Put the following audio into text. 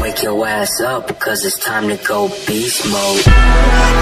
Wake your ass up because it's time to go beast mode.